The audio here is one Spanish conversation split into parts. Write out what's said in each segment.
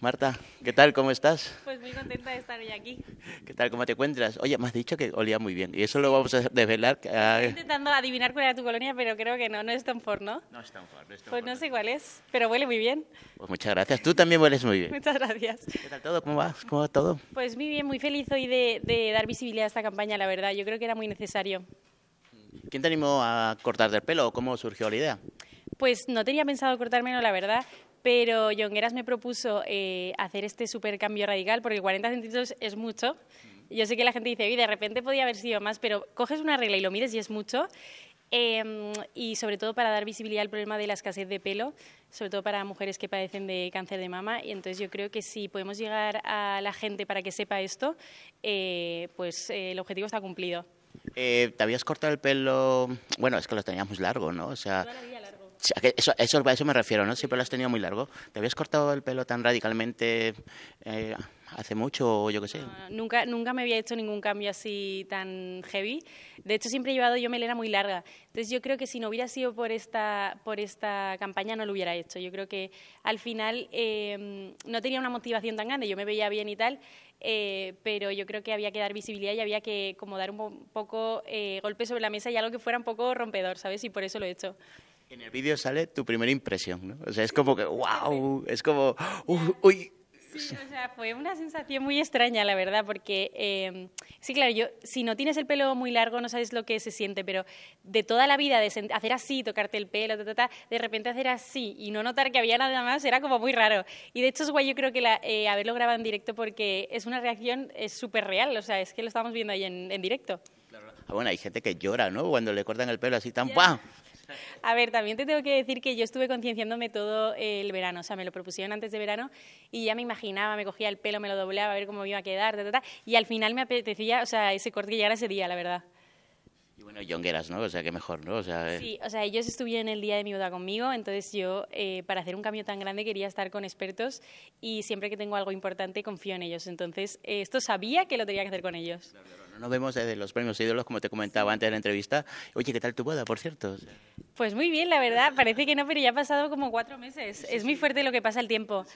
Marta, ¿qué tal? ¿Cómo estás? Pues muy contenta de estar hoy aquí. ¿Qué tal? ¿Cómo te encuentras? Oye, me has dicho que olía muy bien y eso lo vamos a desvelar. Estoy intentando adivinar cuál era tu colonia, pero creo que no, no es Stanford, ¿no? No es Stanford. No es Pues no sé cuál es, pero huele muy bien. Pues muchas gracias. Tú también hueles muy bien. Muchas gracias. ¿Qué tal todo? ¿Cómo va? ¿Cómo va todo? Pues muy bien, muy feliz hoy de, de dar visibilidad a esta campaña, la verdad. Yo creo que era muy necesario. ¿Quién te animó a cortarte el pelo o cómo surgió la idea? Pues no tenía pensado cortármelo, la verdad, pero Jongueras me propuso eh, hacer este super cambio radical, porque 40 centímetros es mucho. Yo sé que la gente dice, oye, de repente podía haber sido más, pero coges una regla y lo mides y es mucho. Eh, y sobre todo para dar visibilidad al problema de la escasez de pelo, sobre todo para mujeres que padecen de cáncer de mama. Y entonces yo creo que si podemos llegar a la gente para que sepa esto, eh, pues eh, el objetivo está cumplido. Eh, ¿Te habías cortado el pelo? Bueno, es que lo tenías muy largo, ¿no? O sea, Eso, a eso me refiero, ¿no? Siempre lo has tenido muy largo. ¿Te habías cortado el pelo tan radicalmente eh, hace mucho o yo qué sé? Ah, nunca, nunca me había hecho ningún cambio así tan heavy. De hecho, siempre he llevado yo melena muy larga. Entonces, yo creo que si no hubiera sido por esta, por esta campaña, no lo hubiera hecho. Yo creo que al final eh, no tenía una motivación tan grande. Yo me veía bien y tal, eh, pero yo creo que había que dar visibilidad y había que como dar un po- poco eh, golpe sobre la mesa y algo que fuera un poco rompedor, ¿sabes? Y por eso lo he hecho. En el vídeo sale tu primera impresión, ¿no? O sea, es como que, wow, es como, uy, uy. Sí, o sea, fue una sensación muy extraña, la verdad, porque eh, sí, claro, yo si no tienes el pelo muy largo no sabes lo que se siente, pero de toda la vida de hacer así, tocarte el pelo, ta, ta, ta, de repente hacer así y no notar que había nada más era como muy raro. Y de hecho es guay, yo creo que la, eh, haberlo grabado en directo porque es una reacción súper real, o sea, es que lo estamos viendo ahí en, en directo. Ah, bueno, hay gente que llora, ¿no? Cuando le cortan el pelo así tan, ¡pam! A ver, también te tengo que decir que yo estuve concienciándome todo el verano, o sea, me lo propusieron antes de verano y ya me imaginaba, me cogía el pelo, me lo doblaba a ver cómo me iba a quedar, ta, ta, ta, y al final me apetecía, o sea, ese corte que llegara ese día, la verdad. Y bueno, yongueras, ¿no? O sea, que mejor, ¿no? O sea, eh, Sí, o sea, ellos estuvieron el día de mi boda conmigo, entonces yo, eh, para hacer un cambio tan grande, quería estar con expertos y siempre que tengo algo importante confío en ellos. Entonces, eh, esto sabía que lo tenía que hacer con ellos. no nos vemos desde los premios ídolos, como te comentaba antes de la entrevista. Oye, ¿qué tal tu boda, por cierto? O sea, Pues muy bien, la verdad, parece que no, pero ya ha pasado como cuatro meses. es muy fuerte lo que pasa el tiempo.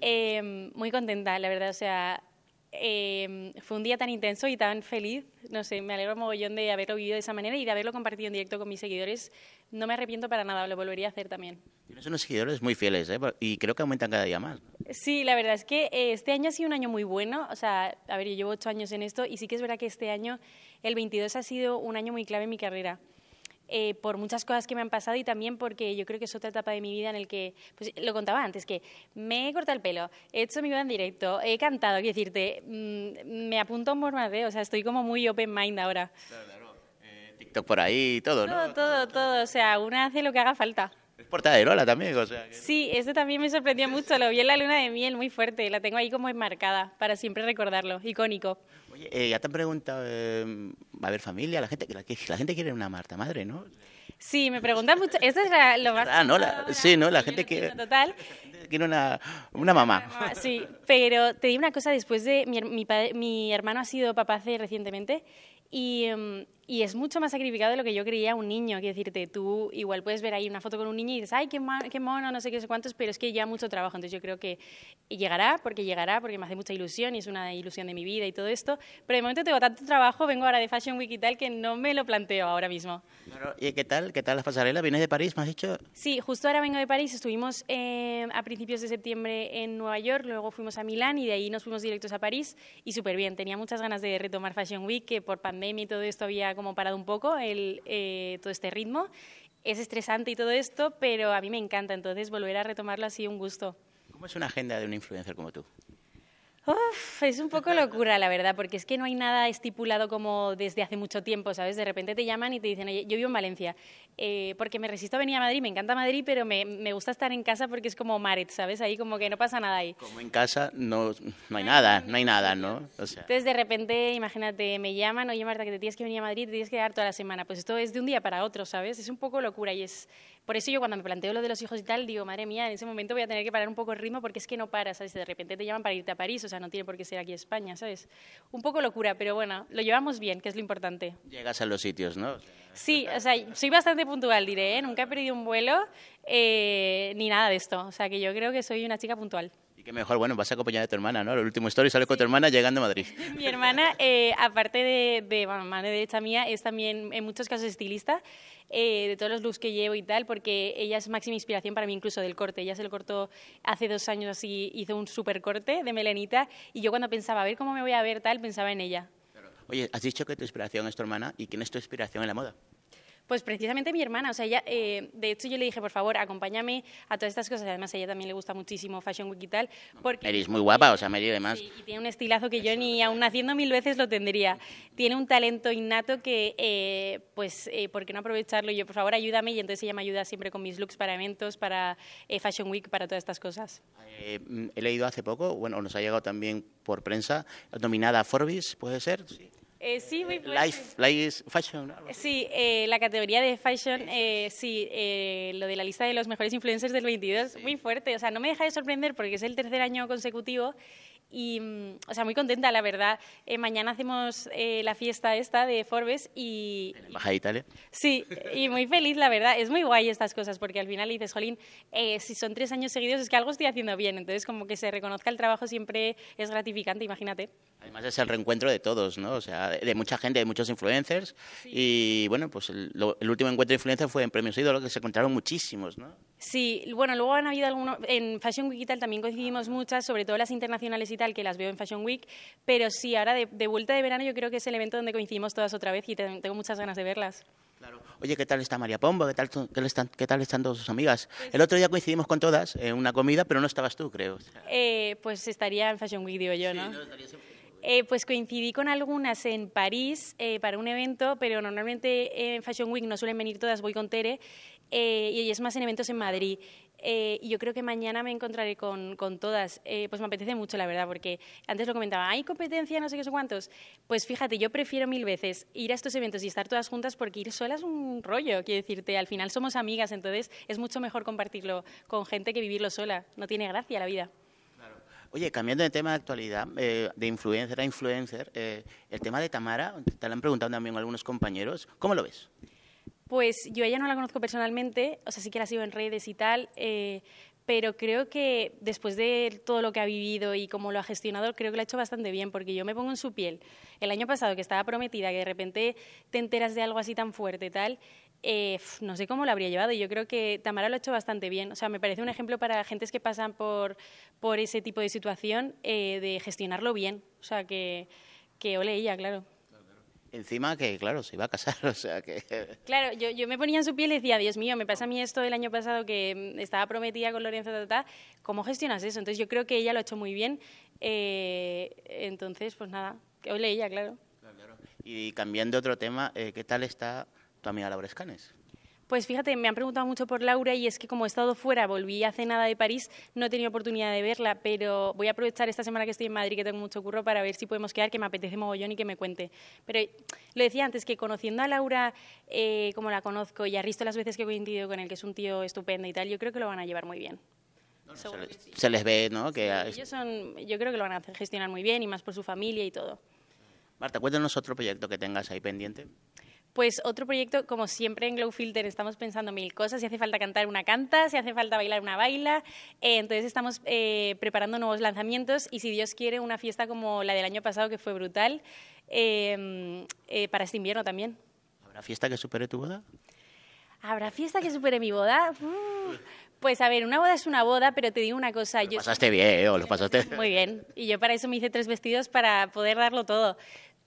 Eh, muy contenta, la verdad, o sea, eh, fue un día tan intenso y tan feliz, no sé, me alegro mogollón de haberlo vivido de esa manera y de haberlo compartido en directo con mis seguidores. No me arrepiento para nada, lo volvería a hacer también. tienes unos seguidores muy fieles, ¿eh? Y creo que aumentan cada día más. Sí, la verdad es que eh, este año ha sido un año muy bueno. O sea, a ver, yo llevo ocho años en esto y sí que es verdad que este año, el 22, ha sido un año muy clave en mi carrera. Eh, por muchas cosas que me han pasado y también porque yo creo que es otra etapa de mi vida en el que, pues lo contaba antes, que me he cortado el pelo, he hecho mi boda en directo, he cantado, quiero decirte, mm, me apunto un bombardeo, o sea, estoy como muy open mind ahora. TikTok por ahí todo, ¿no? Todo, todo, todo, o sea, una hace lo que haga falta. Es portada de Lola también, o sea... que- Sí, eso también me sorprendió mucho. Lo vi en la luna de miel, muy fuerte. La tengo ahí como enmarcada para siempre recordarlo. Icónico. Oye, eh, ya te han preguntado, eh, ¿va a haber familia? La gente, la, la gente quiere una Marta madre, ¿no? Sí, me preguntan mucho. Esto es la- lo más. Ah, no, la- sí, ¿no? La gente quiere- Total. Quiere una, una mamá. Sí, pero te digo una cosa, después de mi, mi hermano ha sido papá hace recientemente y, em, y es mucho más sacrificado de lo que yo creía un niño. Quiero decirte, tú igual puedes ver ahí una foto con un niño y dices, ay, qué, qué mono, no sé qué, no sé cuántos, pero es que lleva mucho trabajo. Entonces yo creo que llegará, porque llegará, porque me hace mucha ilusión y es una ilusión de mi vida y todo esto. Pero de momento tengo tanto trabajo, vengo ahora de Fashion Week y tal, que no me lo planteo ahora mismo. Claro, ¿Y qué tal? ¿Qué tal la pasarela? ¿Vienes de París, me has dicho? Sí, justo ahora vengo de París, estuvimos eh, a principios de septiembre en Nueva York, luego fuimos a Milán y de ahí nos fuimos directos a París y súper bien. Tenía muchas ganas de retomar Fashion Week, que por pandemia y todo esto había como parado un poco el, eh, todo este ritmo. Es estresante y todo esto, pero a mí me encanta, entonces volver a retomarlo sido un gusto. ¿Cómo es una agenda de un influencer como tú? Uf, es un poco locura, la verdad, porque es que no hay nada estipulado como desde hace mucho tiempo, ¿sabes? De repente te llaman y te dicen, oye, yo vivo en Valencia, eh, porque me resisto a venir a Madrid, me encanta Madrid, pero me, me gusta estar en casa porque es como Maret, ¿sabes? Ahí como que no pasa nada ahí. Como en casa no, no hay nada, no hay nada, ¿no? O sea, Entonces, de repente, imagínate, me llaman, oye, Marta, que te tienes que venir a Madrid, te tienes que quedar toda la semana. Pues esto es de un día para otro, ¿sabes? Es un poco locura y es... Por eso yo cuando me planteo lo de los hijos y tal, digo, madre mía, en ese momento voy a tener que parar un poco el ritmo porque es que no para, ¿sabes? De repente te llaman para irte a París, o sea, no tiene por qué ser aquí España, ¿sabes? Un poco locura, pero bueno, lo llevamos bien, que es lo importante. llegas a los sitios, ¿no? Sí, o sea, soy bastante puntual, diré, ¿eh? Nunca he perdido un vuelo eh, ni nada de esto. O sea, que yo creo que soy una chica puntual. ¿Y Qué mejor, bueno, vas a acompañar a tu hermana, ¿no? El último story sale con tu hermana llegando a Madrid. Mi hermana, eh, aparte de, de bueno, mano derecha mía, es también en muchos casos estilista, eh, de todos los looks que llevo y tal, porque ella es máxima inspiración para mí incluso del corte. Ella se lo cortó hace dos años así, hizo un super corte de melenita y yo cuando pensaba, a ver cómo me voy a ver tal, pensaba en ella. Oye, has dicho que tu inspiración es tu hermana y quién es tu inspiración en la moda. Pues precisamente mi hermana, o sea, ella, eh, de hecho yo le dije, por favor, acompáñame a todas estas cosas, además a ella también le gusta muchísimo Fashion Week y tal. Porque, Mary es muy guapa, o sea, Mary además... Sí, y tiene un estilazo que yo ni aún haciendo mil veces lo tendría. Tiene un talento innato que, eh, pues, eh, ¿por qué no aprovecharlo? Y yo, por favor, ayúdame, y entonces ella me ayuda siempre con mis looks para eventos, para eh, Fashion Week, para todas estas cosas. Eh, mm, he leído hace poco, bueno, nos ha llegado también por prensa, nominada a Forbes, ¿puede ser? Sí. Eh, sí, muy fuerte. Life, Life Fashion. Sí, eh, la categoría de fashion, eh, sí, eh, lo de la lista de los mejores influencers del 22, muy fuerte. O sea, no me deja de sorprender porque es el tercer año consecutivo y, mm, o sea, muy contenta, la verdad. Eh, mañana hacemos eh, la fiesta esta de Forbes y... En la Embajada de Italia. Sí, y muy feliz, la verdad. Es muy guay estas cosas porque al final dices, Jolín, eh, si son tres años seguidos es que algo estoy haciendo bien. Entonces, como que se reconozca el trabajo siempre es gratificante, imagínate. Además es el reencuentro de todos, ¿no? O sea, de, mucha gente, de muchos influencers. Y bueno, pues el, lo- el último encuentro de influencers fue en Premios Ídolo, que se encontraron muchísimos, ¿no? Sí, bueno, luego han habido algunos, en Fashion Week y tal también coincidimos muchas, sobre todo las internacionales y tal, que las veo en Fashion Week, pero sí, ahora de, de vuelta de verano yo creo que es el evento donde coincidimos todas otra vez y te- tengo muchas ganas de verlas. Claro. Oye, ¿qué tal está María Pombo? ¿Qué tal, qué, están, ¿Qué tal están todas sus amigas? El otro día coincidimos con todas en una comida, pero no estabas tú, creo. Eh, pues estaría en Fashion Week, digo yo, ¿no? sí, estaría siempre- Eh, pues coincidí con algunas en París eh, para un evento, pero normalmente en Fashion Week no suelen venir todas, voy con Tere, eh, y es más en eventos en Madrid. Eh, y yo creo que mañana me encontraré con, con todas. Eh, pues me apetece mucho, la verdad, porque antes lo comentaba, ¿hay competencia, no sé qué, sé cuántos? Pues fíjate, yo prefiero mil veces ir a estos eventos y estar todas juntas porque ir sola es un rollo, quiero decirte. Al final somos amigas, entonces es mucho mejor compartirlo con gente que vivirlo sola. No tiene gracia la vida. Oye, cambiando de tema de actualidad, de influencer a influencer, el tema de Tamara, te lo han preguntado también algunos compañeros, ¿cómo lo ves? Pues yo ella no la conozco personalmente, o sea, sí que la sigo en redes y tal, eh, pero creo que después de todo lo que ha vivido y cómo lo ha gestionado, creo que lo ha hecho bastante bien, porque yo me pongo en su piel. El año pasado, que estaba prometida, que de repente te enteras de algo así tan fuerte, tal, eh, no sé cómo lo habría llevado. y Yo creo que Tamara lo ha hecho bastante bien. O sea, me parece un ejemplo para gentes que pasan por, por ese tipo de situación, eh, de gestionarlo bien. O sea, que, que ole claro. Encima que, claro, se iba a casar, o sea que... Claro, yo, yo me ponía en su piel y decía, Dios mío, me pasa a mí esto del año pasado que mm, estaba prometida con Lorenzo, ta, ta, ta, ¿cómo gestionas eso? Entonces yo creo que ella lo ha hecho muy bien. eh, entonces, pues nada, que ole ella, claro. Y cambiando de otro tema, eh, ¿qué tal está tu amiga Laura Escanes? Pues fíjate, me han preguntado mucho por Laura y es que como he estado fuera, volví hace nada de París, no he tenido oportunidad de verla, pero voy a aprovechar esta semana que estoy en Madrid, que tengo mucho curro, para ver si podemos quedar, que me apetece mogollón y que me cuente. Pero lo decía antes, que conociendo a Laura eh, como la conozco y a Risto las veces que he coincidido con él, que es un tío estupendo y tal, yo creo que lo van a llevar muy bien. Se les, que sí. se les ve, ¿no? Que, Ellos son, yo creo que lo van a gestionar muy bien y más por su familia y todo. Marta, cuéntanos otro proyecto que tengas ahí pendiente. Pues otro proyecto, como siempre en Glow Filter, estamos pensando mil cosas. Si hace falta cantar una canta, si hace falta bailar una baila. Eh, entonces estamos eh, preparando nuevos lanzamientos y si Dios quiere una fiesta como la del año pasado que fue brutal eh, eh, para este invierno también. ¿Habrá fiesta que supere tu boda? ¿Habrá fiesta que supere mi boda? Uh, pues a ver, una boda es una boda, pero te digo una cosa. Lo Yo, pasaste bien, ¿eh? ¿O lo pasaste...? Muy bien. Y yo para eso me hice tres vestidos para poder darlo todo.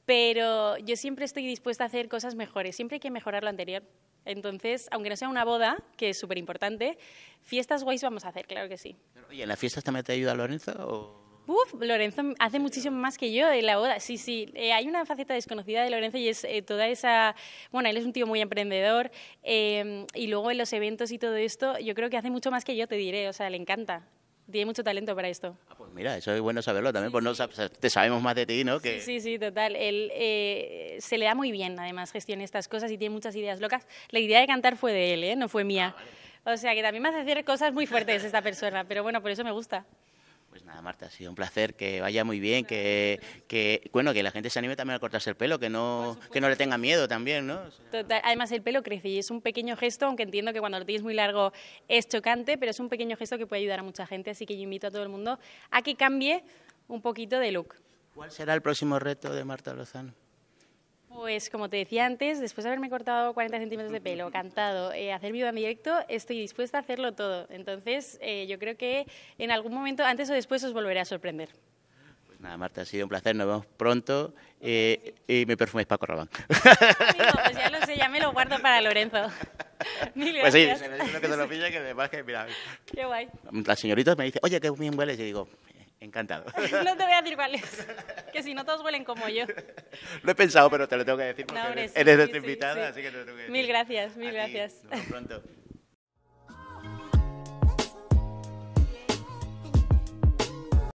Pero yo siempre estoy dispuesta a hacer cosas mejores. Siempre hay que mejorar lo anterior. Entonces, aunque no sea una boda, que es súper importante, fiestas guays vamos a hacer, claro que sí. Oye, ¿en las fiestas también te ayuda Lorenzo? O... Uf, Lorenzo hace muchísimo más que yo en la boda. Sí, sí. Eh, hay una faceta desconocida de Lorenzo y es eh, toda esa. Bueno, él es un tío muy emprendedor eh, y luego en los eventos y todo esto, yo creo que hace mucho más que yo, te diré. O sea, le encanta. Tiene mucho talento para esto. Ah, pues mira, eso es bueno saberlo también, pues no te sabemos más de ti, ¿no? Que... Sí, sí, total. Él eh, se le da muy bien, además, gestiona estas cosas y tiene muchas ideas locas. La idea de cantar fue de él, ¿eh? no fue mía. O sea, que también me hace hacer cosas muy fuertes esta persona, pero bueno, por eso me gusta. Pues nada, Marta, ha sido un placer, que vaya muy bien, que, que bueno, que la gente se anime también a cortarse el pelo, que no, que no le tenga miedo también, ¿no? Total, además el pelo crece y es un pequeño gesto, aunque entiendo que cuando lo tienes muy largo es chocante, pero es un pequeño gesto que puede ayudar a mucha gente, así que yo invito a todo el mundo a que cambie un poquito de look. ¿Cuál será el próximo reto de Marta Lozano? Pues como te decía antes, después de haberme cortado 40 centímetros de pelo, cantado, eh, hacer vídeo en directo, estoy dispuesta a hacerlo todo. Entonces, eh, yo creo que en algún momento, antes o después, os volveré a sorprender. Pues nada, Marta, ha sido un placer, nos vemos pronto eh, y mi perfume es Paco Rabanne. pues ya lo sé, ya me lo guardo para Lorenzo. Mil Pues sí, se me dice que te lo pilla, que además que, mira, Qué guay. la señorita me dice, oye, qué bien hueles, y digo, encantado. No te voy a decir cuáles, que si no todos huelen como yo. Lo he pensado, pero te lo tengo que decir porque No, eres, eres sí, nuestra sí, invitada, sí. así que te lo tengo que decir. Mil gracias, mil gracias. nos vemos pronto.